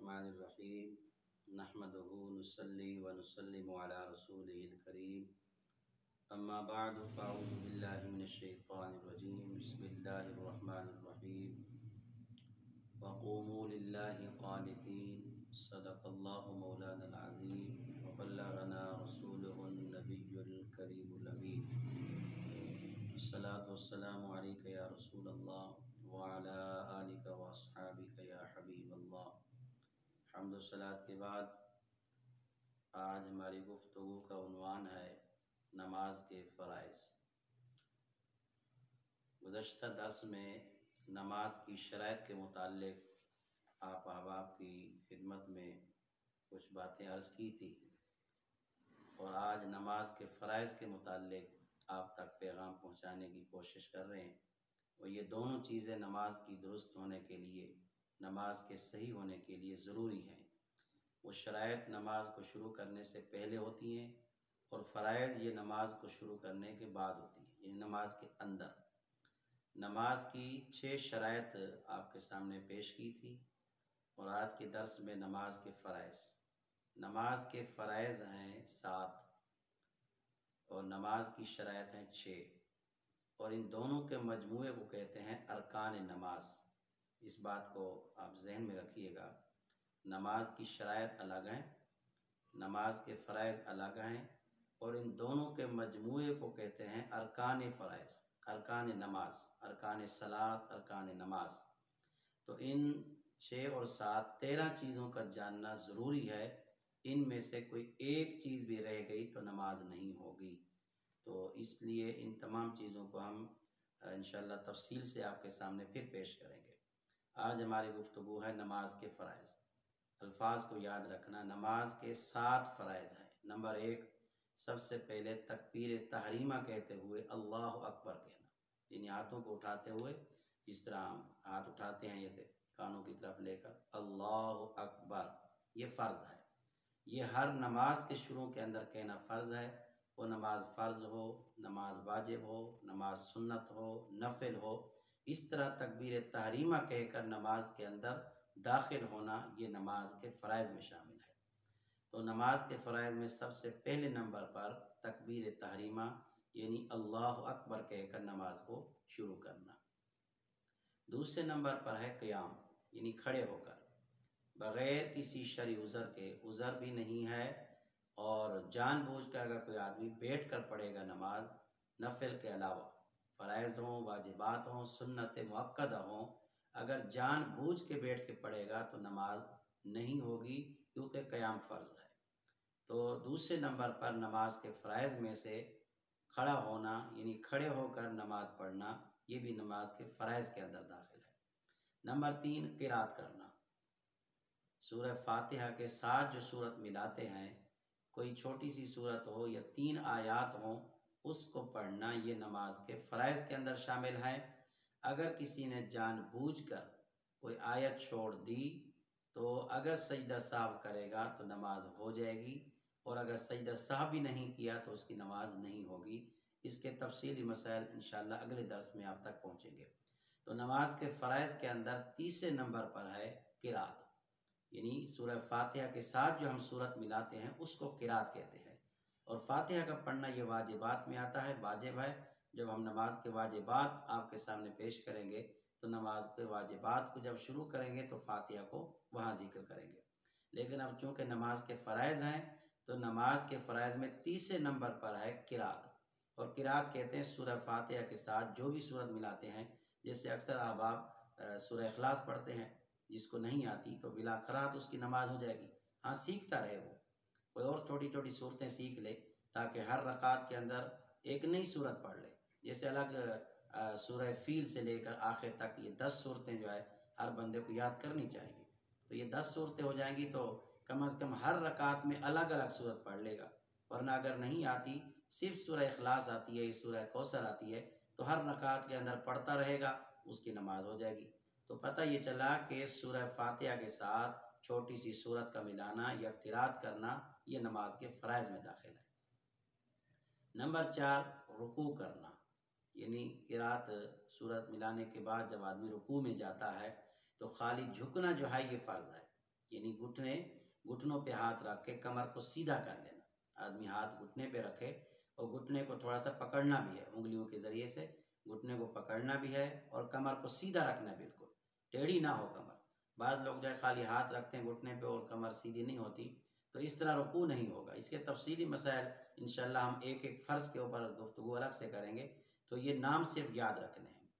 बिस्मिल्लाहिर्रहमानिर्रहीम नहमदुहु नुसल्ली व नुसल्लिमु अला रसूलिहिल करीम अम्मा बअदु फ़अऊज़ु बिल्लाहि मिनश शैतानिर रजीम बिस्मिल्लाहिर्रहमानिर्रहीम वक़ूमू लिल्लाहि क़ानितीन सदक़ल्लाहु मौलाना अज़ीम व बल्लगना रसूलुहुन नबियुल करीमुल अमीन अस्सलातु वस्सलामु अलैका या रसूलल्लाह व अला आलिका या हबीबल्लाह हम्दुसलात के बाद आज हमारी गुफ्तु का उनवान है नमाज़ के फ़राइज़। गुज़श्ता दर्स में नमाज़ की शरात के मुतालिक आप अहबाब की खिदमत में कुछ बातें अर्ज़ की थी और आज नमाज़ के फ़राइज़ के मुतालिक आप तक पैगाम पहुँचाने की कोशिश कर रहे हैं। और ये दोनों चीज़ें नमाज़ की दुरुस्त होने के लिए नमाज़ के सही होने के लिए ज़रूरी हैं। वो शरात नमाज़ को शुरू करने से पहले होती हैं और फ़रज़ ये नमाज़ को शुरू करने के बाद होती है, यानी नमाज़ के अंदर। नमाज़ की छः शरात आपके सामने पेश की थी और आज के दर्स में नमाज़ के फ़राइज़ नमाज़ के फ़राइज़ हैं सात और नमाज़ की शरात हैं छः और इन दोनों के मजमू को कहते हैं अरकान नमाज़ इस बात को आप जहन में रखिएगा। नमाज़ की शरात अलग हैं, नमाज़ के फ़रज़ अलग हैं और इन दोनों के मजमू को कहते हैं अरकान फ़रज़ अरकान नमाज़, अरकान सलात, अरकान नमाज़। तो इन छः और सात, तेरह चीज़ों का जानना ज़रूरी है। इन में से कोई एक चीज़ भी रह गई तो नमाज़ नहीं होगी। तो इसलिए इन तमाम चीज़ों को हम इन तफसील से आपके सामने फिर पेश करेंगे। आज हमारी गुफ्तु है नमाज़ के फ़रज़ अल्फाज को याद रखना, नमाज़ के सात फ़रज़ हैं। नंबर एक, सबसे पहले तकबीर तहरीमा कहते हुए अल्लाह अकबर कहना। यानी हाथों को उठाते हुए, जिस तरह हम हाथ उठाते हैं, जैसे कानों की तरफ़ लेकर, अल्लाह अकबर, ये फ़र्ज़ है। ये हर नमाज़ के शुरू के अंदर कहना फ़र्ज़ है। वो नमाज़ फ़र्ज़ हो, नमाज़ वाजिब हो, नमाज़ सुन्नत हो, नफिल हो इस तरह तकबीर तहरीमा कहकर नमाज़ के अंदर दाखिल होना ये नमाज़ के फ़रज़ में शामिल है। तो नमाज़ के फ़रज़ में सबसे पहले नंबर पर तकबीर तहरीमा यानी अल्लाह अकबर कहकर नमाज़ को शुरू करना। दूसरे नंबर पर है क़याम, यानी खड़े होकर। बग़ैर किसी शरी उज़र के, उज़र भी नहीं है और जानबूझ कर अगर कोई आदमी बैठ कर पढ़ेगा नमाज़, नफिल के अलावा फ़राइज़ हों वाजिबात हों सुन्नत मक्द हों अगर जान बूझ के बैठ के पढ़ेगा तो नमाज़ नहीं होगी, क्योंकि क़याम फ़र्ज़ है। तो दूसरे नंबर पर नमाज़ के फ़रज़ में से खड़ा होना, यानी खड़े होकर नमाज़ पढ़ना, ये भी नमाज़ के फ़रज़ के अंदर दाखिल है। नंबर तीन, किरात करना। सूरह फातिहा के साथ जो सूरत मिलाते हैं, कोई छोटी सी सूरत हो या तीन आयात हो उसको पढ़ना ये नमाज़ के फ़राइज़ के अंदर शामिल है। अगर किसी ने जानबूझकर कोई आयत छोड़ दी तो अगर सजदा साफ़ करेगा तो नमाज़ हो जाएगी, और अगर सजदा साहब भी नहीं किया तो उसकी नमाज़ नहीं होगी। इसके तफसीली मसाइल इन अगले दर्स में आप तक पहुँचेंगे। तो नमाज़ के फ़राइज़ के अंदर तीसरे नंबर पर है किरात। यानी सूरह फातिहा के साथ जो हम सूरत मिलाते हैं, उसको किरात कहते हैं। और फातिहा का पढ़ना ये वाजिबात में आता है, वाजिब है। जब हम नमाज़ के वाजिबात आपके सामने पेश करेंगे तो नमाज़ के वाजिबात को जब शुरू करेंगे तो फातिहा को वहाँ ज़िक्र करेंगे। लेकिन अब चूँकि नमाज़ के फ़राइज़ हैं तो नमाज़ के फ़रज़ में तीसरे नंबर पर है किरात। और किरात कहते हैं सूरह फातिहा के साथ जो भी सूरत मिलाते हैं, जिससे अक्सर अहबाब सूरह अखलास पढ़ते हैं। जिसको नहीं आती तो बिला खरात उसकी नमाज़ हो जाएगी। हाँ सीखता रहे वो। और छोटी छोटी सूरतें सीख ले, ताकि हर रकात के अंदर एक नई सूरत पढ़ ले। जैसे अलग सूरह फील से लेकर आखिर तक ये दस सूरतें जो है, हर बंदे को याद करनी चाहिए। तो ये दस सूरतें हो जाएँगी तो कम अज़ कम हर रकात में अलग अलग सूरत पढ़ लेगा। वरना अगर नहीं आती, सिर्फ़ सूरह अखलास आती है, सूरह कौसर आती है तो हर रकात के अंदर पढ़ता रहेगा, उसकी नमाज़ हो जाएगी। तो पता ये चला कि सूरह फातिहा के साथ छोटी सी सूरत का मिलाना या किरात करना ये नमाज़ के फ़राइज़ में दाखिल है। नंबर चार, रुकू करना। यानी किरात सूरत मिलाने के बाद जब आदमी रुकू में जाता है तो खाली झुकना जो है, ये फ़र्ज़ है। यानी घुटने, घुटनों पे हाथ रख के कमर को सीधा कर लेना। आदमी हाथ घुटने पे रखे और घुटने को थोड़ा सा पकड़ना भी है, उंगलियों के ज़रिए से। घुटने को पकड़ना भी है और कमर को सीधा रखना बिल्कुल। टेढ़ी ना हो कमर। बाद लोग जो है, खाली हाथ रखते हैं घुटने पे और कमर सीधी नहीं होती। तो इस तरह रुकू नहीं होगा। इसके तफसीली मसाइल इन हम एक एक फ़र्ज़ के ऊपर गुफ्तु अलग से करेंगे। तो ये नाम सिर्फ़ याद रखने हैं।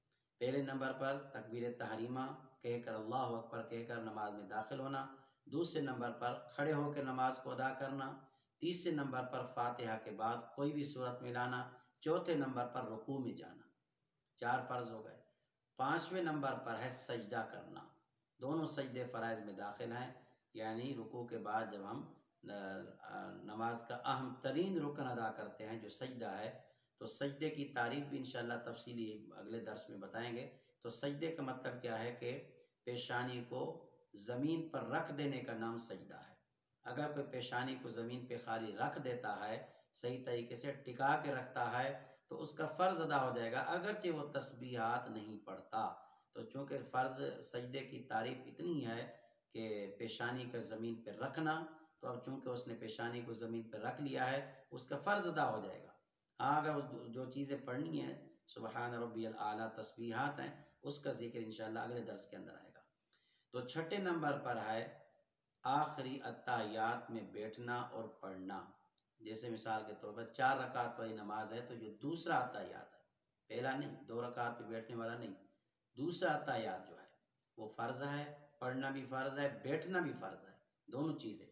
पहले नंबर पर तकबीर तहरीमा, कहकर अल्लाह अकबर, कहकर नमाज़ में दाखिल होना। दूसरे नंबर पर खड़े होकर नमाज़ को अदा करना। तीसरे नंबर पर फातिहा के बाद कोई भी सूरत मिलाना। चौथे नंबर पर रुकू में जाना। चार फ़र्ज़ हो गए। पाँचवें नंबर पर है सजदा करना। दोनों सजदे फ़रज़ में दाखिल हैं। यानी रुकू के बाद जब हम नमाज़ का अहम तरीन रुकन अदा करते हैं, जो सजदा है तो सजदे की तारीफ़ भी इन तफसीली अगले दर्स में बताएँगे। तो सजदे का मतलब क्या है कि पेशानी को ज़मीन पर रख देने का नाम सजदा है। अगर कोई पेशानी को ज़मीन पे खाली रख देता है, सही तरीके से टिका के रखता है तो उसका फ़र्ज़ अदा हो जाएगा, अगरचे वो तस्बीहात नहीं पढ़ता। तो चूँकि फ़र्ज़ सजदे की तारीफ़ इतनी है कि पेशानी का ज़मीन पर रखना तो अब चूँकि उसने पेशानी को ज़मीन पर रख लिया है, उसका फ़र्ज़ अदा हो जाएगा। हाँ अगर जो चीज़ें पढ़नी हैं, सुबहान रबी आला तस्बीहात हैं, उसका ज़िक्र इन अगले दर्स के अंदर आएगा। तो छठे नंबर पर है, आखिरी अत्तायात में बैठना और पढ़ना। जैसे मिसाल के तौर पर चार रकात वाली नमाज़ है तो जो दूसरा अत्तायात है, पहला नहीं, दो रकात पे बैठने वाला नहीं, दूसरा अत्तायात जो है, वो फ़र्ज़ है, पढ़ना भी फ़र्ज़ है, बैठना भी फ़र्ज़ है, दोनों चीज़ें।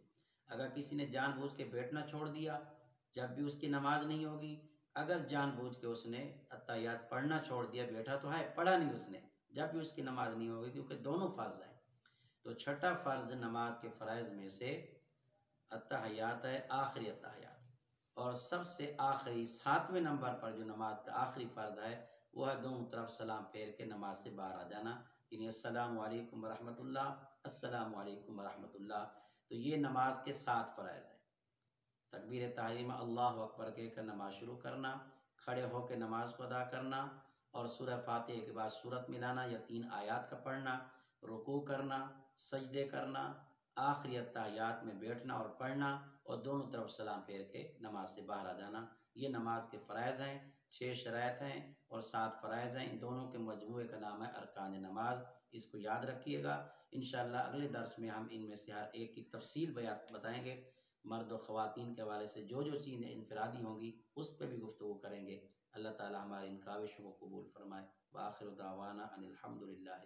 अगर किसी ने जानबूझ के बैठना छोड़ दिया, जब भी उसकी नमाज़ नहीं होगी, अगर जानबूझ के उसने अत्तायात पढ़ना छोड़ दिया, बैठा तो है, पढ़ा नहीं उसने, जब भी उसकी नमाज़ नहीं होगी, क्योंकि दोनों फ़र्ज़ हैं। तो छठा फ़र्ज़ नमाज़ के फ़रज़ में से अत्तायात है, आखिरी अत्तायात। और सबसे आखिरी, सातवें नंबर पर जो नमाज़ का आखिरी फ़र्ज़ है, वो है दोनों तरफ़ सलाम फेर के नमाज़ से बाहर आ जाना। यानी रहमतुल्लाह अस्सलाम वालेकुम रहमतुल्लाह तो ये नमाज़ के सात फ़रज़ हैं। तकबीर तहरीम अल्लाह अकबर के कर नमाज़ शुरू करना, खड़े होकर नमाज़ को अदा करना और सूरह फातिह के बाद सूरत मिलाना या तीन आयात का पढ़ना, रुकू करना, सजदे करना, आखिरी अत्तायात में बैठना और पढ़ना और दोनों तरफ़ सलाम फेर के नमाज़ से बाहर आ जाना। ये नमाज़ के फ़रज़ हैं छः शरात हैं और सात फ़रज़ हैं। इन दोनों के मजमू का नाम है अरकान नमाज़ इसको याद रखिएगा। इन अगले दर्स में हम इनमें से हर एक की तफसील बताएँगे। मर्द व ख़वान के हवाले से जो जो चीज़ें इनफरादी होंगी, उस पर भी गुफ्तु करेंगे। अल्लाह ताली हमारे इन काविशों को कबूल फरमाए। वाखिर दावाना अनिलहमदिल्ला